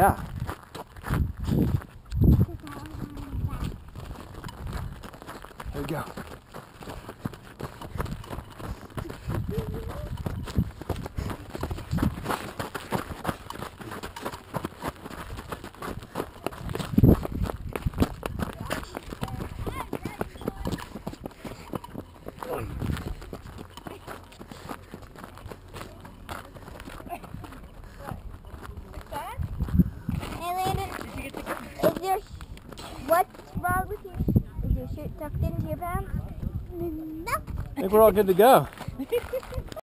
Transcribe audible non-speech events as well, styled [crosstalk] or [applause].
Yeah. There we go. Hey, Landon, is your what's wrong with you? Is your shirt tucked into your pants? No. I think we're all good to go. [laughs]